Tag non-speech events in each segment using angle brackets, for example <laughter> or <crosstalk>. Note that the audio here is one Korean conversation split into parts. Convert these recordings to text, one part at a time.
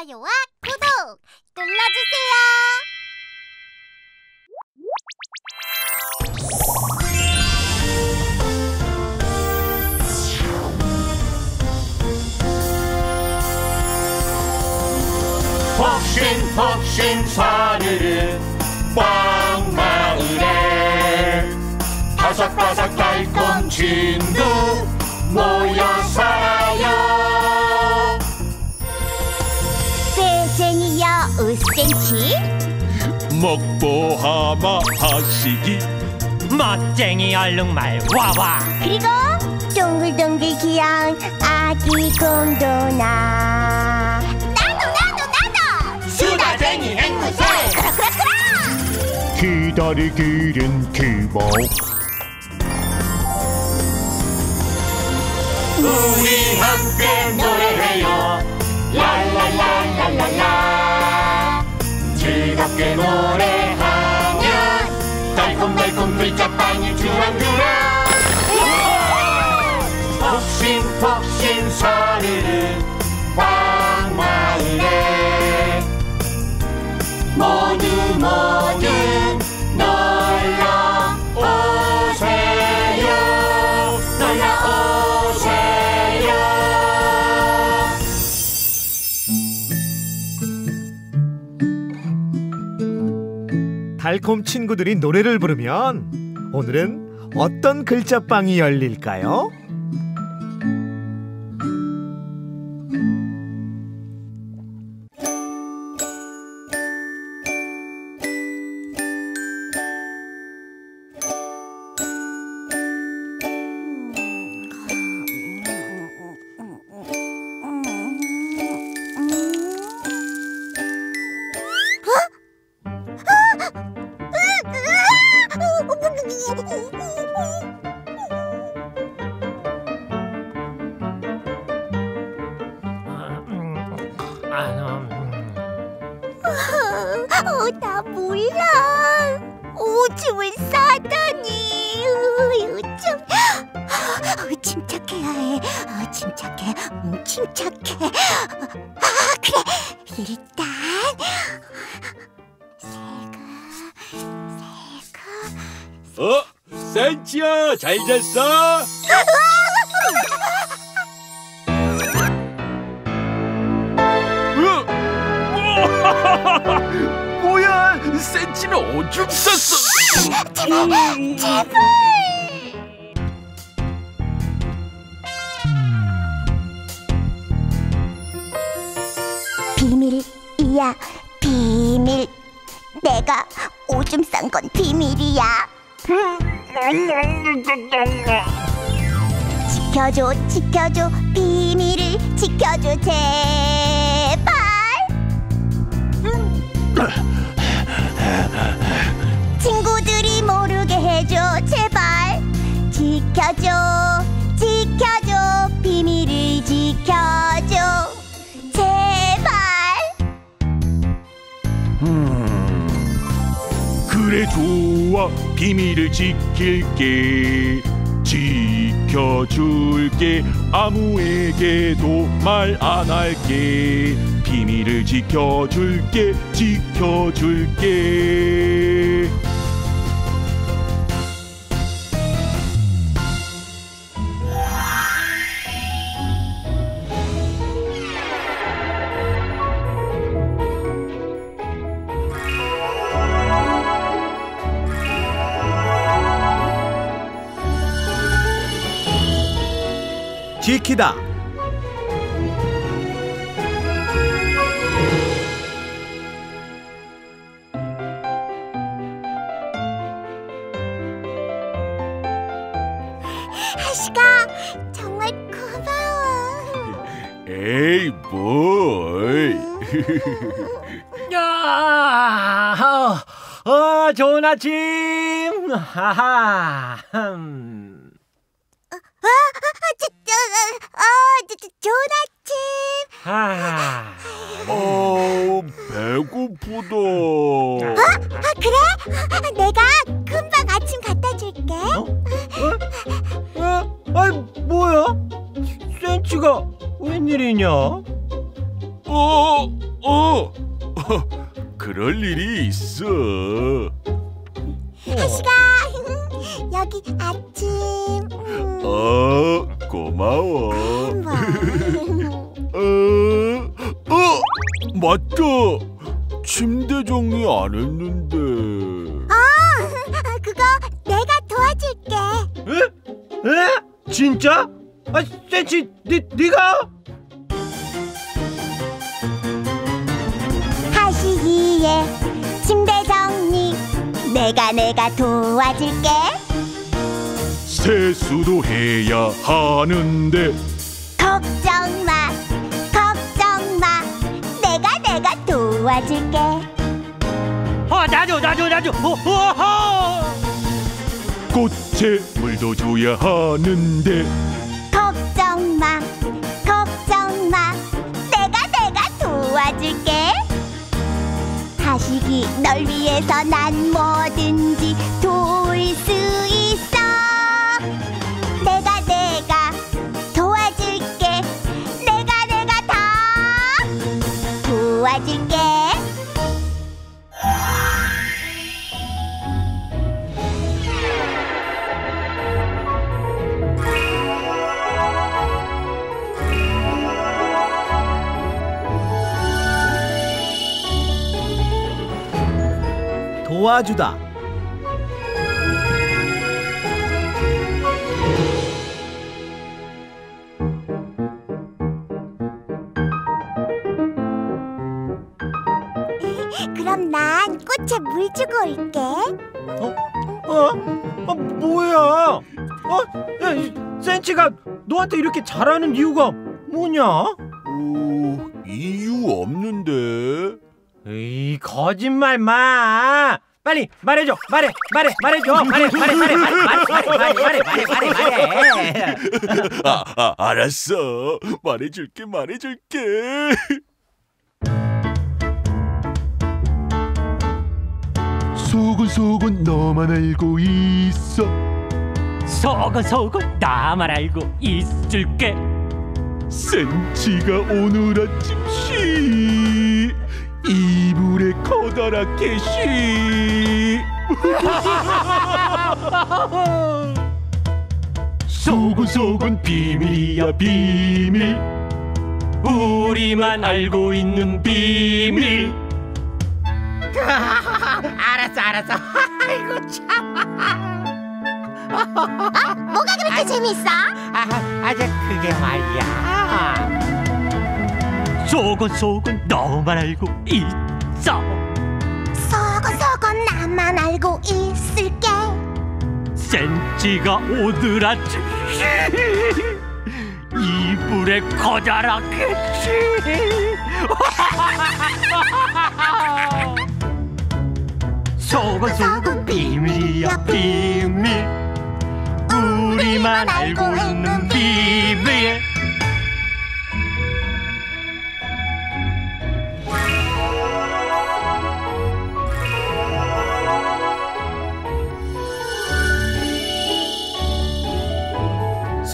좋아요와 구독 눌러주세요. 폭신 폭신 사르르 뻥 마을에 바삭바삭 달콤 친구 모여 살아 쇠쟁이여 우센치 먹보하마 하시기. 멋쟁이 얼룩말 와와. 그리고 동글동글 귀여운 아기 곰도나. 나도 나도 나도! 수다쟁이 앵무새! 그렇그렇그렇 기다리 기린 기복 우리 함께 노래해요. 랄랄랄랄랄라 즐겁게 노래하면 달콤달콤 글자빵이 주렁주렁 폭신폭신 사르르 달콤 친구들이 노래를 부르면 오늘은 어떤 글자방이 열릴까요? 어? 센치야 잘 잤어? <laughs> 뭐야 센치는 오줌 쌌어 제발. 비밀이야 비밀 내가 오줌 싼 건 비밀이야 지켜줘 지켜줘 비밀을 지켜줘 제발. 친구들이 모르게 해줘 제발. 지켜줘 지켜줘 비밀을 지켜줘 제발. 그래 좋아 비밀을 지킬게 지켜줄게. 아무에게도 말 안 할게. 비밀을 지켜줄게 지켜줄게 지키다 하시가 정말 고마워 에이 뭘 야, 어, 어, 좋은 아침. 하하. 음. 좋은 아침 아, 어 배고프다 아 그래? 아, 내가 금방 아침 갖다 줄게 어? 아이 뭐야? 센치가 웬일이냐? 어 어, <laughs> 그럴 일이 있어. 하시가 <laughs> 여기 아침. 음, 어, 고마워. 뭐. <laughs> 어, 어, 맞다. 침대 정리 안 했는데. 아, <laughs> 그거 내가 도와줄게. 에? 에? 진짜? 아, 센치, 네, 네가? 내가 내가 도와줄게. 세수도 해야 하는데. 걱정 마, 걱정 마. 내가 내가 도와줄게. 어, 나도, 나도, 나도. 어, 어, 꽃에 물도 줘야 하는데. 걱정 마, 걱정 마. 내가 내가 도와줄게. 하시기 널 위해서 난 뭐든지 도울 수 도와주다. 그럼 난 꽃에 물 주고 올게. 어? 어, 뭐야? 어? 야, 이 센치가 너한테 이렇게 잘하는 이유가 뭐냐? 오, 이유 없는데. 에이, 거짓말 마. 빨리 말해줘. 말해, 말해, 말해줘. 말해, 말해, 말해, 말해, 말해, 말해, 말해, 말해, 말해, 말해. 아, 아, 알았어. 말해줄게, 말해줄게. 소곤소곤 너만 알고 있어. 소곤소곤 나만 알고 있을게. 센치가 오늘 아침 쉬 이불에 커다랗게 쉬 소곤소곤 비밀이야 비밀 우리만 알고 있는 비밀. <laughs> 알았어, 알았어. <laughs> 아이고 참. <laughs> 뭐가 그렇게 재밌어? 아, 아저 그게 말이야. 소곤소곤 너만 알고 있어. 서건서건 나만 알고 있을게. 센치가 아침 이불에 커다랗게 소곤소곤 비밀이야 비밀 우리만 알고 있는 비밀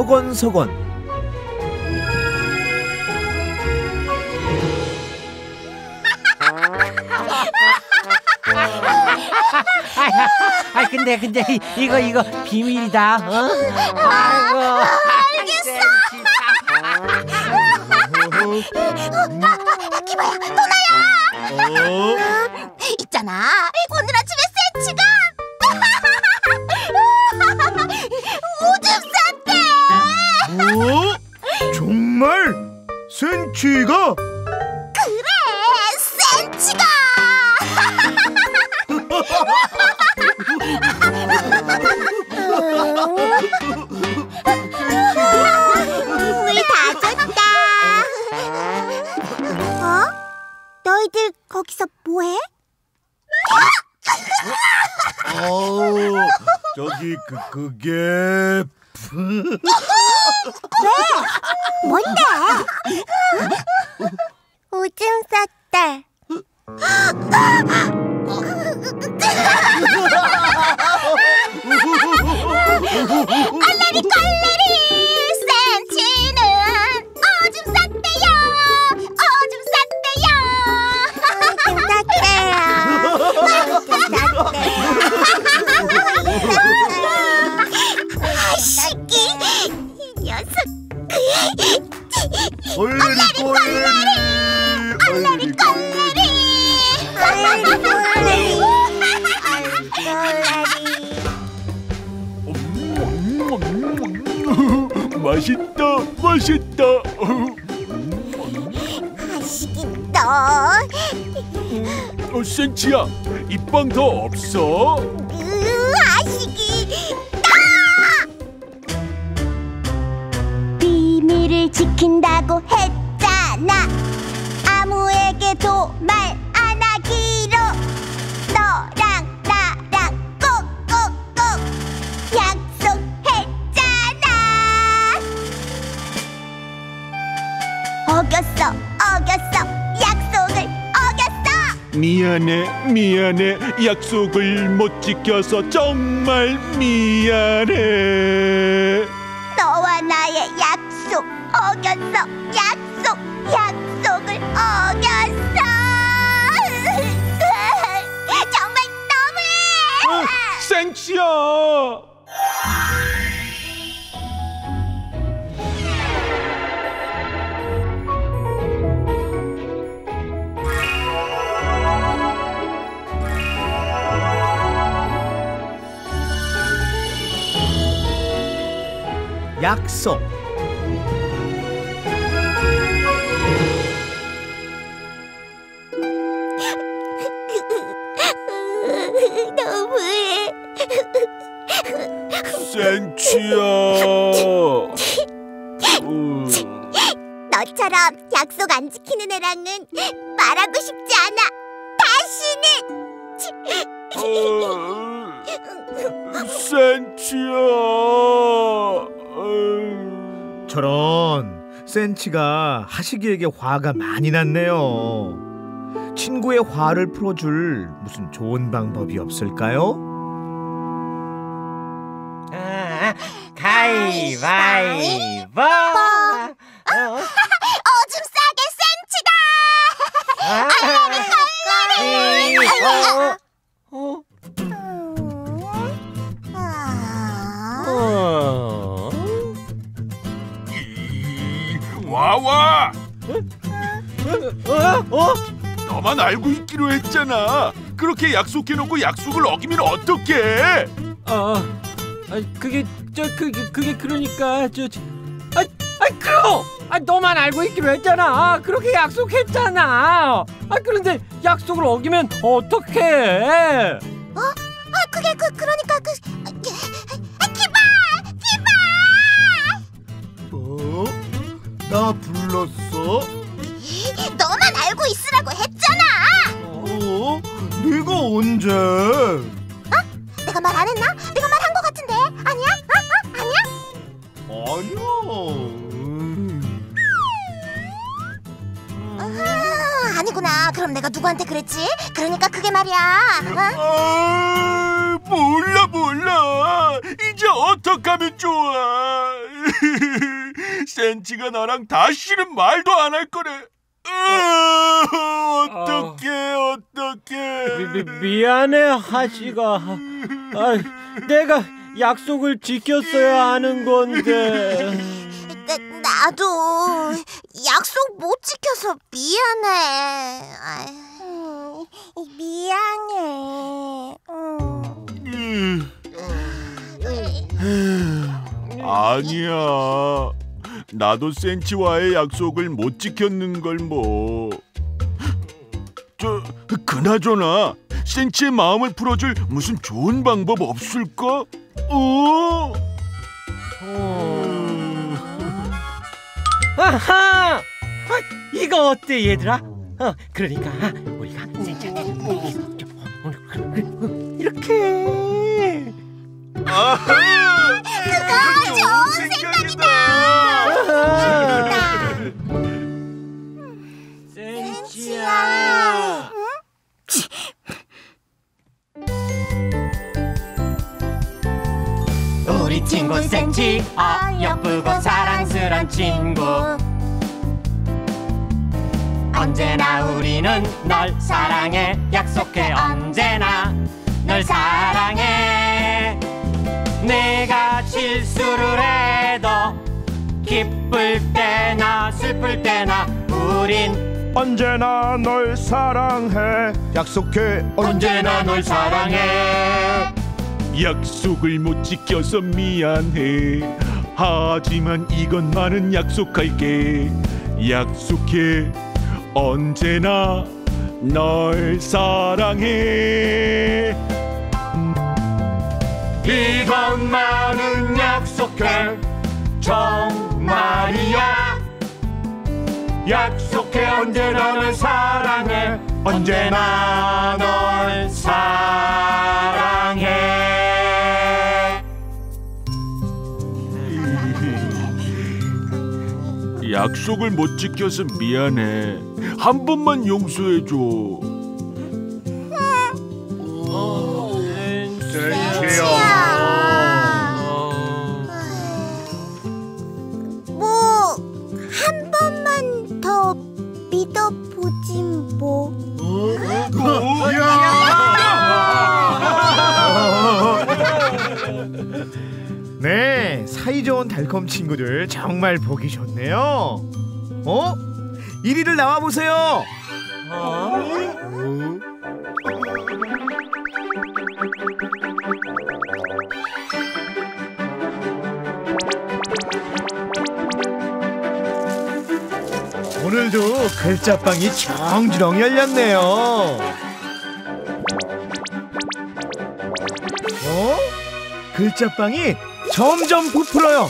소곤소곤. 아 근데 근데 이, 이거 이거 비밀이다 어? 아이고 오줌 쌌대. 알레리 컬레 맛있다 맛있다. 너 어, 센치야 이빵더 없어? 으, 아시기 비밀을 지킨다고 했잖아. 아무에게도 말 미안해 미안해. 약속을 못 지켜서 정말 미안해. 너와 나의 약속 어겼어. 약속 약속을 어겼어. <laughs> 정말 너무해. 센치야 약속. 너무해. 센치야. 음, 너처럼 약속 안 지키는 애랑은 말하고 싶지 않아. 다시는. 어, 센치야. 어. 저런 센치가 하식이에게 화가 많이 났네요. 친구의 화를 풀어줄 무슨 좋은 방법이 없을까요? 아, 가위바위보. 어, 오줌 싸게 센치다 아, 어, 어, <laughs> 와와 어? 어? 너만 알고 있기로 했잖아 그렇게 약속해놓고 약속을 어기면 어떡해 아, 아 그게 저 그게 그게 그러니까 저, 저 아, 아 그럼 아 너만 알고 있기로 했잖아. 아, 그렇게 약속했잖아. 아 그런데 약속을 어기면 어떡해? 아 그게 그 그러니까 그 아, 기발 기발 어? 나 불렀어? 너만 알고 있으라고 했잖아 어? 내가 언제? 내가 말 안 했나 내가 말한 거 같은데 아니야 어? 어? 아니야 아니야. 음. 아, 아니구나 그럼 내가 누구한테 그랬지 그러니까 그게 말이야 어? 아, 몰라 몰라 이제 어떡하면 좋아 <laughs> 센치가 나랑 다시는 말도 안 할 거래. 아, 어떡해 어 떡해. 미, 미, 미 안해 하시가. 아, 내가 약속을 지켰어야 하는 건데. 나, 나도 약속 못 지켜서 미안해. 아이, 미안해. 음. 아니야 나도 센치와의 약속을 못 지켰는 걸 뭐. 저 그나저나 센치의 마음을 풀어줄 무슨 좋은 방법 없을까? 어? 아하! 아, 이거 어때 얘들아? 어, 그러니까 우리가 센치한테 이렇게. 아하! 그거 좋은 생각이다. 센치야. 우리 친구 센치 어 예쁘고 사랑스런 친구 언제나 우리는 널 사랑해 약속해 언제나 널 사랑해 실수를 해도 기쁠 때나 슬플 때나 우린 언제나 널 사랑해. 약속해. 언제나 널 사랑해. 약속을 못 지켜서 미안해. 하지만 이것만은 약속할게. 약속해. 언제나 널 사랑해 약속해 언제나 널 사랑해? 언제나 널 사랑해? 약속을 못 지켜서 미안해. 한 번만 용서해줘 뭐. 네, 사이좋은 달콤 친구들 정말 보기 좋네요. 어? 이리를 나와 보세요. 오늘도 글자방이 정주렁 열렸네요. 어? 글자방이 점점 부풀어요.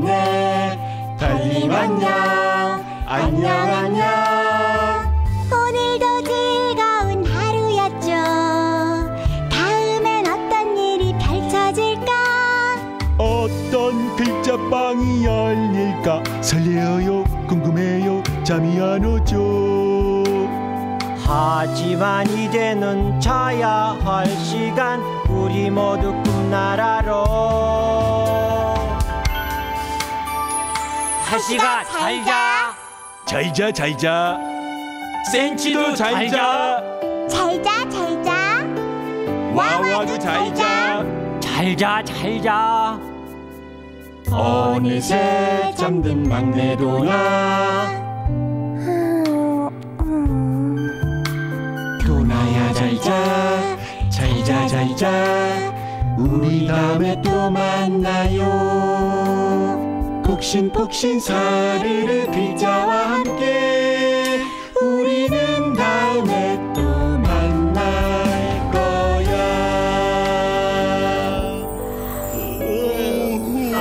찾아왔네. 달님 안녕. 안녕 안녕. 오늘도 즐거운 하루였죠. 다음엔 어떤 일이 펼쳐질까? 어떤 글자빵이 열릴까? 설레어요 궁금해요. 잠이 안 오죠. 하지만 이제는 자야 할 시간. 우리 모두 꿈나라로 하시가 잘 자. 잘 자 잘 자. 센치도 잘 자. 잘 자 잘 자. 와와도 잘 자. 잘 자 잘 자. 어느새 잠든 막내 도나. 도나야 잘 자. 잘 자 잘 자. 우리 다음에 또 만나요 폭신폭신 사르르 글자와 함께 우리는 다음에 또 만날 거야. 음.